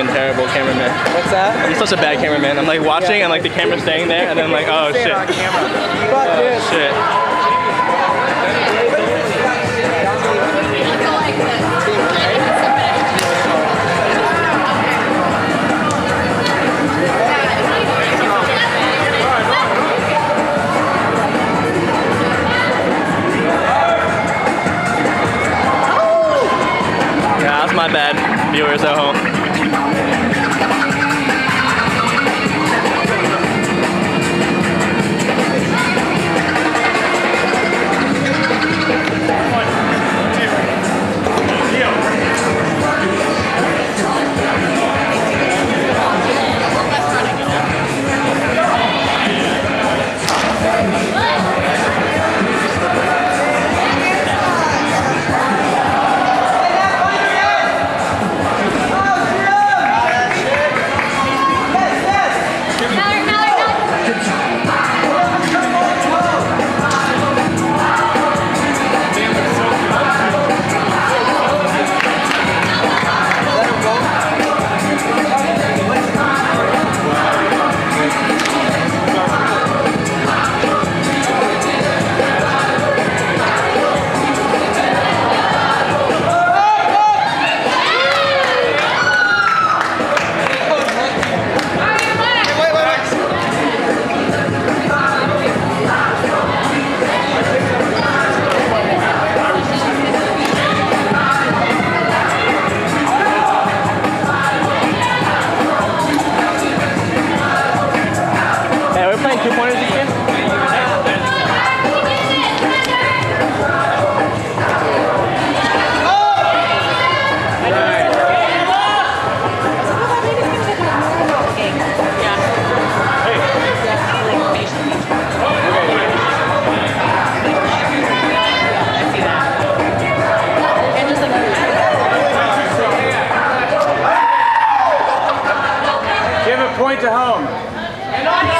fucking terrible cameraman. What's that? I'm such a bad cameraman. I'm like watching and like the camera's staying there and then I'm like, oh shit. Oh shit. Yeah, that's my bad, viewers at home. Hey, are two pointers again? Give a point to home.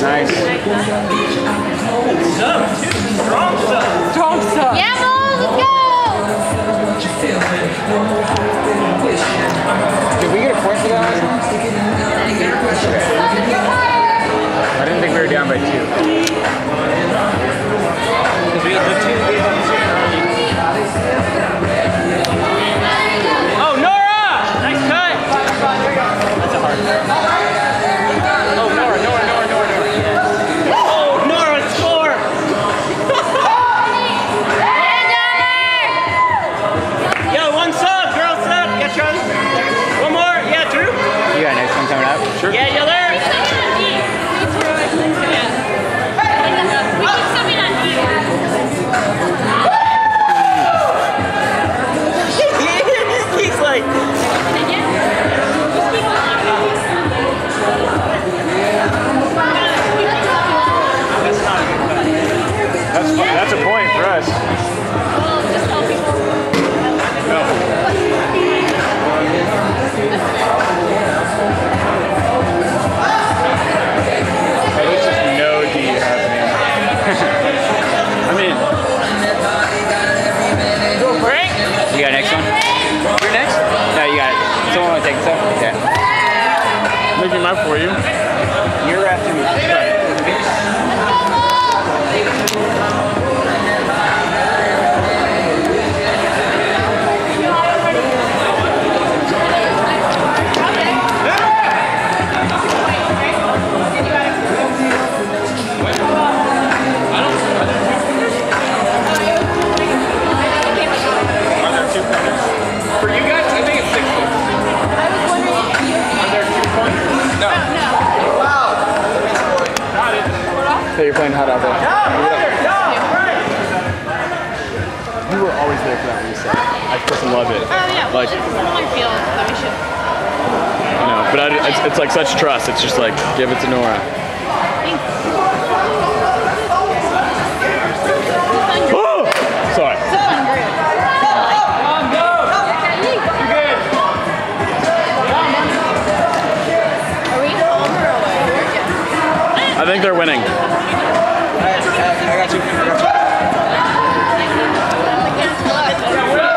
Nice. Yeah, let's go. Did we get a? I didn't think we were down by two. Oh, Nora! Nice cut! That's a hard Oh, You were always there for that reset. I fucking love it. Oh yeah, like, well, my that we should. But I, it's, it's like such trust. It's just like give it to Nora. I think they're winning. I got you. I got you.